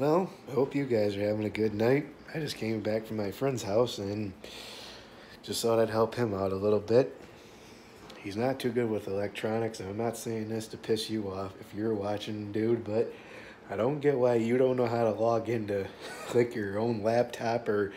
Well, I hope you guys are having a good night. I just came back from my friend's house and just thought I'd help him out a little bit. He's not too good with electronics, and I'm not saying this to piss you off if you're watching, dude, but I don't get why you don't know how to log into like your own laptop or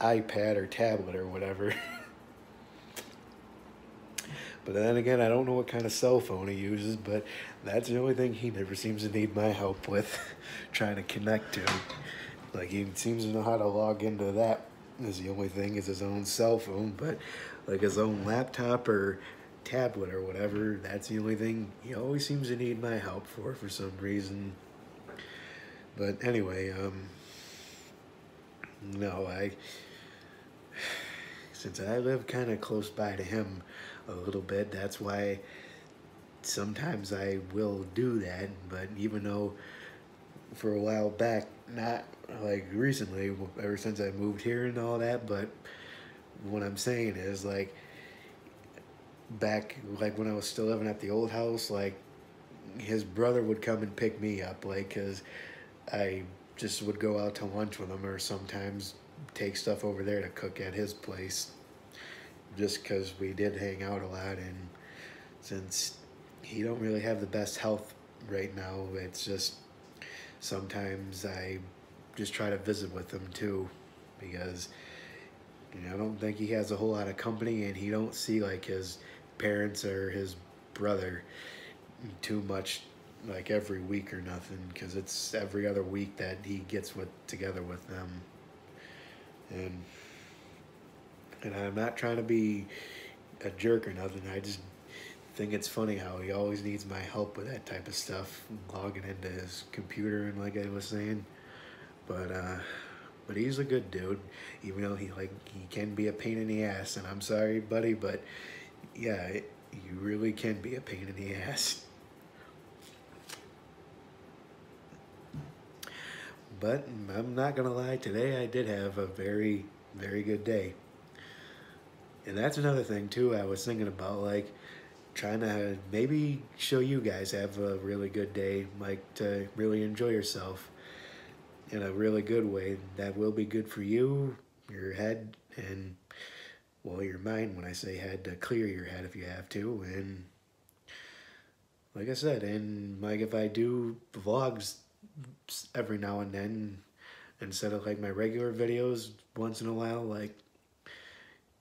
iPad or tablet or whatever. But then again, I don't know what kind of cell phone he uses, but that's the only thing he never seems to need my help with, trying to connect to. Like he seems to know how to log into that is the only thing is his own cell phone, but like his own laptop or tablet or whatever, that's the only thing he always seems to need my help for for some reason. But anyway, um, no, I, since I live kind of close by to him a little bit, that's why sometimes I will do that. But even though for a while back, not like recently, ever since I moved here and all that, but what I'm saying is like back like when I was still living at the old house, like his brother would come and pick me up, like because I just would go out to lunch with him or sometimes take stuff over there to cook at his place just because we did hang out a lot. And since he don't really have the best health right now it's just sometimes I just try to visit with him too because you know, I don't think he has a whole lot of company and he don't see like his parents or his brother too much like every week or nothing because it's every other week that he gets with together with them and and I'm not trying to be a jerk or nothing. I just think it's funny how he always needs my help with that type of stuff logging into his computer and like I was saying. But uh but he's a good dude. Even though he like he can be a pain in the ass and I'm sorry buddy but yeah it, you really can be a pain in the ass But I'm not going to lie, today I did have a very, very good day. And that's another thing too I was thinking about, like trying to maybe show you guys have a really good day, like to really enjoy yourself in a really good way. That will be good for you, your head, and well, your mind when I say head, to clear your head if you have to. And like I said, and like if I do vlogs every now and then instead of like my regular videos once in a while like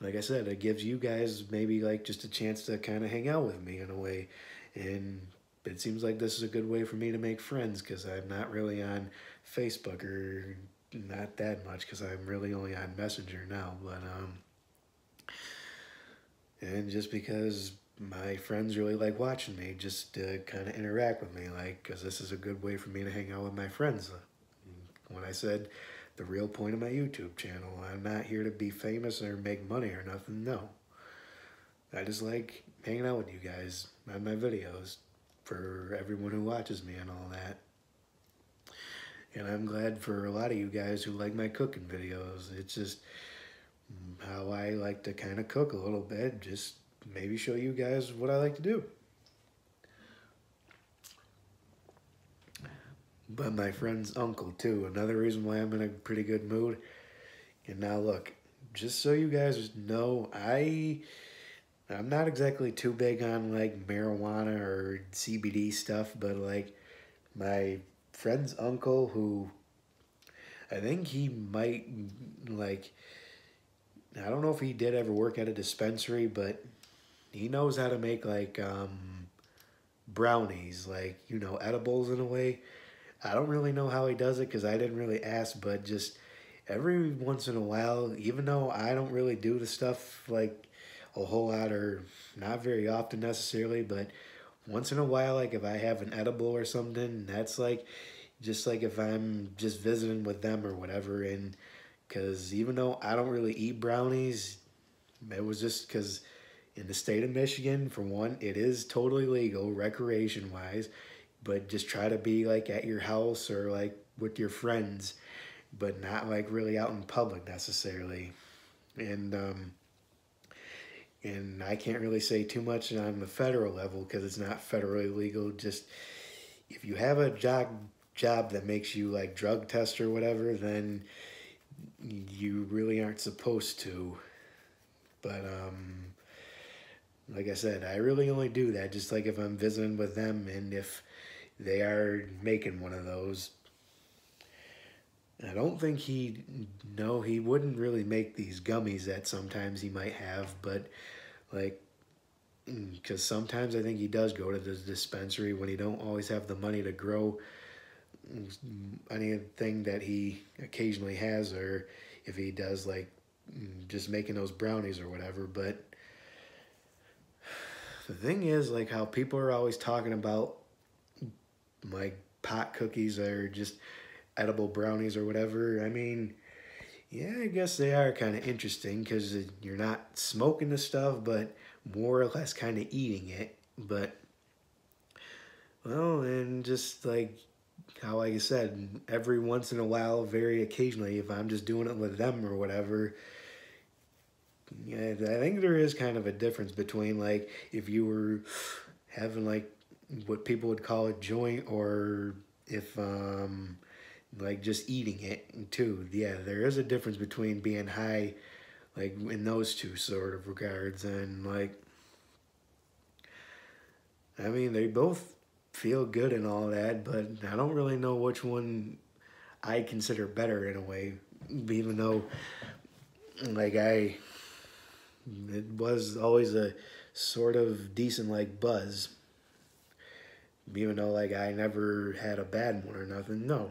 like I said it gives you guys maybe like just a chance to kind of hang out with me in a way. And it seems like this is a good way for me to make friends because I'm not really on Facebook or not that much because I'm really only on Messenger now but um and just because my friends really like watching me just to kind of interact with me like because this is a good way for me to hang out with my friends. When i said the real point of my youtube channel i'm not here to be famous or make money or nothing no. I just like hanging out with you guys on my videos for everyone who watches me and all that. And i'm glad for a lot of you guys who like my cooking videos. It's just how i like to kind of cook a little bit just maybe show you guys what I like to do. But my friend's uncle too, another reason why I'm in a pretty good mood. And now look, just so you guys know, I I'm not exactly too big on like marijuana or CBD stuff, but like my friend's uncle who I think he might like I don't know if he did ever work at a dispensary, but he knows how to make like um, brownies, like, you know, edibles in a way. I don't really know how he does it because I didn't really ask, but just every once in a while, even though I don't really do the stuff like a whole lot or not very often necessarily, but once in a while, like if I have an edible or something, that's like just like if I'm just visiting with them or whatever. And because even though I don't really eat brownies, it was just because in the state of Michigan, for one, it is totally legal recreation wise, but just try to be like at your house or like with your friends, but not like really out in public necessarily. And um, and I can't really say too much on the federal level because it's not federally legal. Just if you have a job job that makes you like drug test or whatever, then you really aren't supposed to. But um, like I said, I really only do that just like if I'm visiting with them and if they are making one of those. I don't think he, no, he wouldn't really make these gummies that sometimes he might have, but like, because sometimes I think he does go to the dispensary when he don't always have the money to grow anything that he occasionally has or if he does like just making those brownies or whatever but the thing is like how people are always talking about like pot cookies or just edible brownies or whatever. I mean yeah i guess they are kind of interesting because you're not smoking the stuff but more or less kind of eating it. But well and just like how, like I said, every once in a while, very occasionally, if I'm just doing it with them or whatever, I think there is kind of a difference between like if you were having like what people would call a joint or if um like just eating it too. Yeah, there is a difference between being high like in those two sort of regards and like I mean they both feel good and all that, but I don't really know which one I consider better in a way, even though, like, I, it was always a sort of decent, like, buzz. Even though, like, I never had a bad one or nothing, no.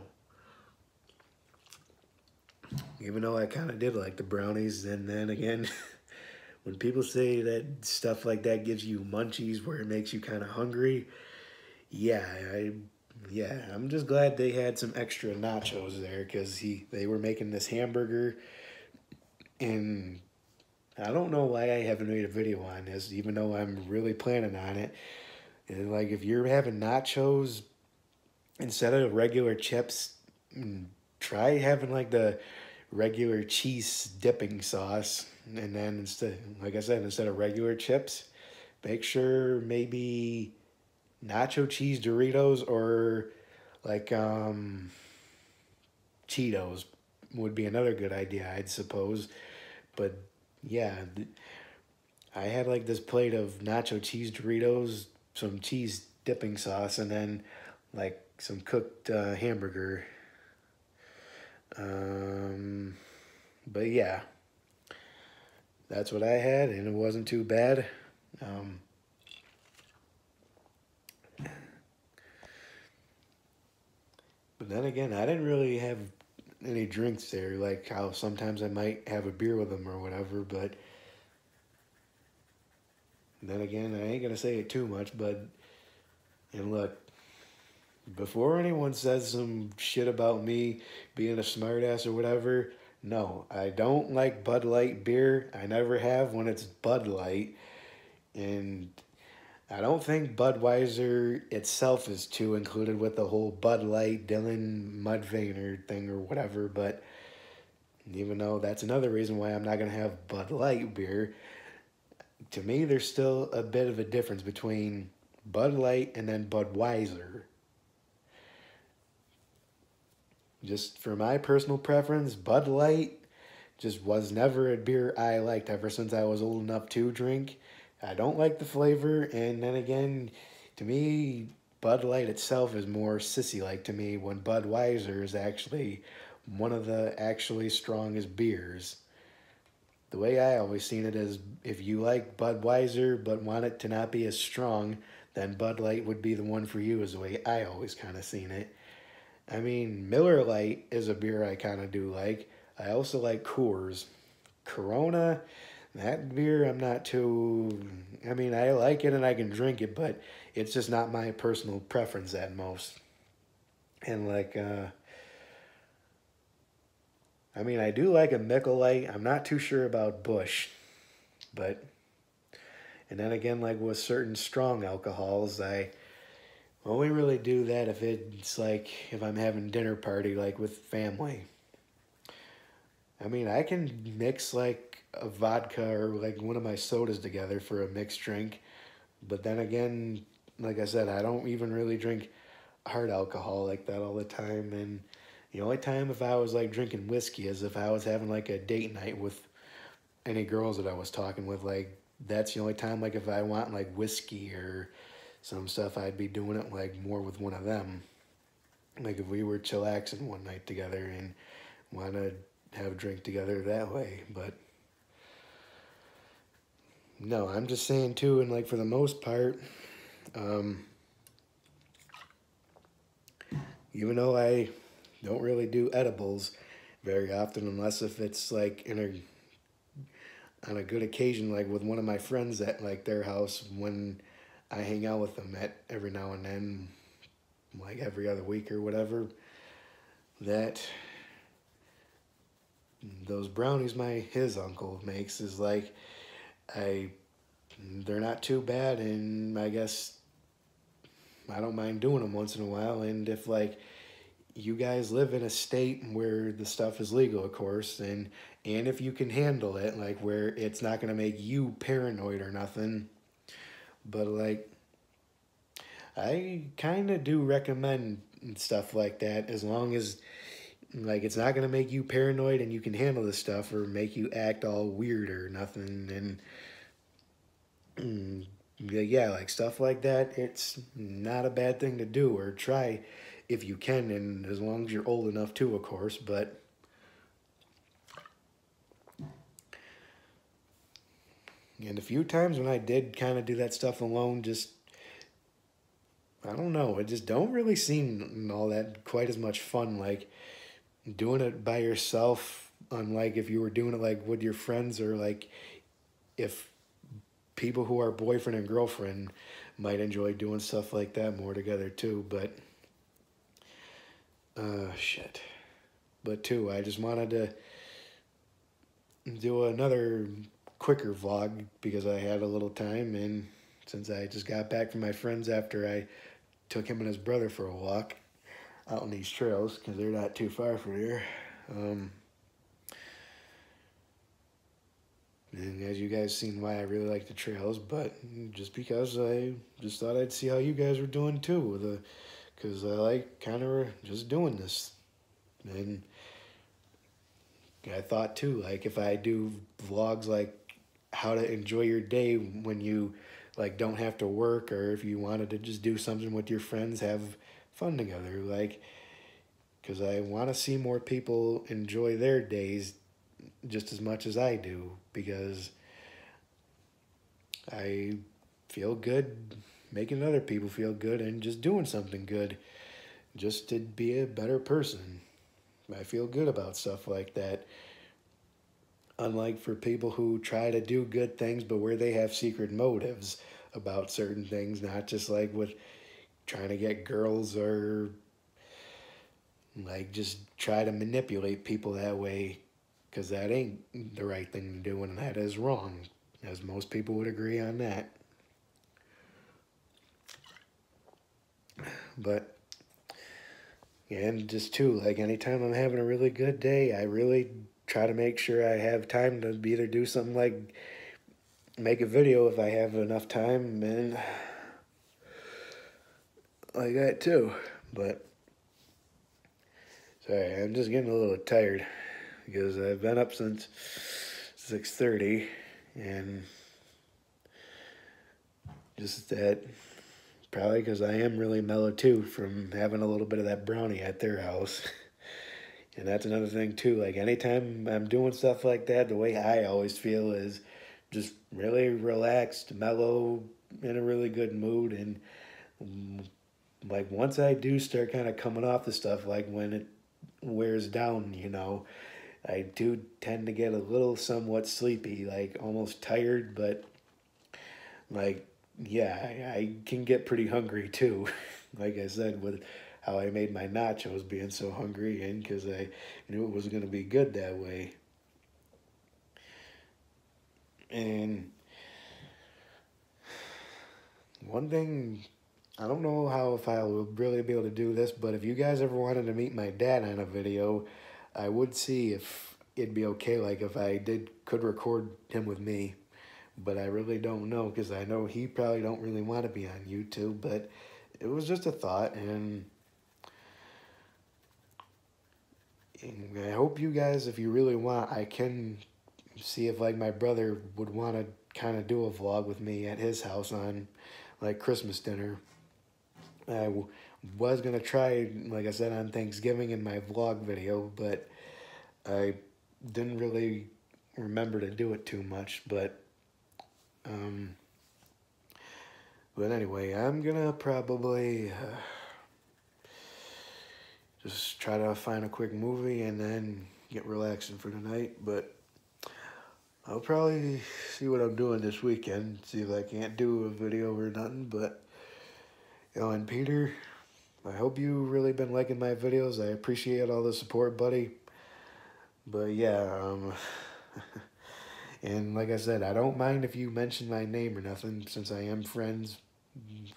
Even though I kind of did like the brownies, and then again, when people say that stuff like that gives you munchies where it makes you kind of hungry, yeah, I yeah, I'm just glad they had some extra nachos there because he they were making this hamburger, and I don't know why I haven't made a video on this, even though I'm really planning on it. And like if you're having nachos instead of regular chips, mm, try having like the regular cheese dipping sauce, and then instead, like I said, instead of regular chips, make sure maybe nacho cheese Doritos or like um, Cheetos would be another good idea, I'd suppose. But yeah, I had like this plate of nacho cheese Doritos, some cheese dipping sauce, and then like some cooked uh, hamburger. Um, but yeah, that's what I had, and it wasn't too bad. Um, But then again, I didn't really have any drinks there, like how sometimes I might have a beer with them or whatever, but then again, I ain't gonna say it too much, but and look, before anyone says some shit about me being a smartass or whatever, no, I don't like Bud Light beer. I never have when it's Bud Light. And I don't think Budweiser itself is too included with the whole Bud Light, Dylan Mulvaney thing or whatever, but even though that's another reason why I'm not going to have Bud Light beer, to me there's still a bit of a difference between Bud Light and then Budweiser. Just for my personal preference, Bud Light just was never a beer I liked ever since I was old enough to drink. I don't like the flavor, and then again, to me, Bud Light itself is more sissy-like to me when Budweiser is actually one of the actually strongest beers. The way I always seen it is if you like Budweiser but want it to not be as strong, then Bud Light would be the one for you is the way I always kind of seen it. I mean, Miller Lite is a beer I kind of do like. I also like Coors. Corona, that beer, I'm not too. I mean, I like it and I can drink it, but it's just not my personal preference at most. And like, uh, I mean, I do like a Michelob Light. I'm not too sure about Busch but. And then again, like with certain strong alcohols, I only really do that if it's like if I'm having dinner party, like with family. I mean, I can mix like a vodka or like one of my sodas together for a mixed drink. But then again, like I said, I don't even really drink hard alcohol like that all the time. And the only time if I was like drinking whiskey is if I was having like a date night with any girls that I was talking with. Like that's the only time like if I want like whiskey or some stuff, I'd be doing it like more with one of them. Like if we were chillaxing one night together and want to have a drink together that way. But no, I'm just saying too, and like for the most part, um, even though I don't really do edibles very often, unless if it's like in a on a good occasion, like with one of my friends at like their house when I hang out with them at every now and then, like every other week or whatever. That those brownies my his uncle makes is like I they're not too bad and I guess I don't mind doing them once in a while and if like you guys live in a state where the stuff is legal of course and and if you can handle it like where it's not to make you paranoid or nothing but like I kind of do recommend stuff like that as long as like it's not going to make you paranoid and you can handle this stuff or make you act all weird or nothing. And Mm, yeah, like stuff like that, it's not a bad thing to do or try if you can, and as long as you're old enough to, of course, but and a few times when I did kind of do that stuff alone, just I don't know, it just don't really seem all that quite as much fun like doing it by yourself unlike if you were doing it like with your friends or like if people who are boyfriend and girlfriend might enjoy doing stuff like that more together too. But, uh, shit. But too, I just wanted to do another quicker vlog because I had a little time and since I just got back from my friends after I took him and his brother for a walk out on these trails because they're not too far from here. Um, And as you guys seen why I really like the trails, but just because I just thought I'd see how you guys were doing too, with a, because I like kind of just doing this, and I thought too, like if I do vlogs like how to enjoy your day when you like don't have to work, or if you wanted to just do something with your friends, have fun together, like, because I want to see more people enjoy their days just as much as I do because I feel good making other people feel good and just doing something good just to be a better person. I feel good about stuff like that. Unlike for people who try to do good things, but where they have secret motives about certain things, not just like with trying to get girls or like just try to manipulate people that way because that ain't the right thing to do and that is wrong, as most people would agree on that. But, and just too, like anytime I'm having a really good day, I really try to make sure I have time to either do something like make a video if I have enough time and like that too. But, sorry, I'm just getting a little tired because I've been up since 6.30 and just that probably because I am really mellow too from having a little bit of that brownie at their house. and that's another thing too. Like anytime I'm doing stuff like that, the way I always feel is just really relaxed, mellow, in a really good mood. And like once I do start kind of coming off the stuff, like when it wears down, you know, I do tend to get a little somewhat sleepy, like almost tired, but like, yeah, I, I can get pretty hungry too. like I said, with how I made my nachos being so hungry and because I knew it was going to be good that way. And one thing, I don't know how if I will really be able to do this, but if you guys ever wanted to meet my dad on a video, I would see if it'd be okay, like if I did could record him with me. But I really don't know because I know he probably don't really want to be on YouTube, but it was just a thought and I hope you guys, if you really want, I can see if like my brother would want to kind of do a vlog with me at his house on like Christmas dinner. I was gonna try, like I said, on Thanksgiving in my vlog video, but I didn't really remember to do it too much. But um, but anyway, I'm gonna probably. Uh, just try to find a quick movie and then get relaxing for tonight. But I'll probably see what I'm doing this weekend. See if I can't do a video or nothing. But, know, and Peter, I hope you really been liking my videos. I appreciate all the support, buddy. But yeah, um, and like I said, I don't mind if you mention my name or nothing since I am friends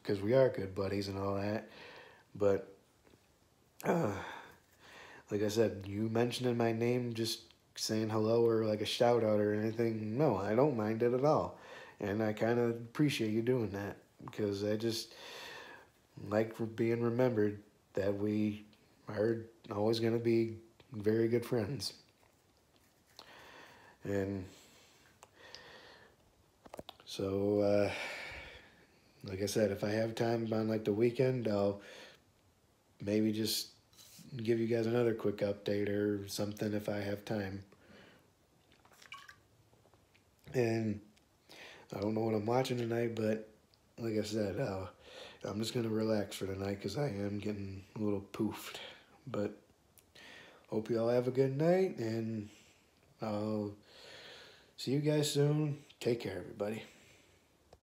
because we are good buddies and all that. But uh, like I said, you mentioning my name, just saying hello or like a shout out or anything, no, I don't mind it at all. And I kind of appreciate you doing that because I just like being remembered that we are always going to be very good friends. And so, uh, like I said, if I have time on like the weekend, I'll maybe just give you guys another quick update or something if I have time. And I don't know what I'm watching tonight, but like I said, uh, I'm just going to relax for tonight because I am getting a little poofed. But hope you all have a good night, and I'll see you guys soon. Take care, everybody.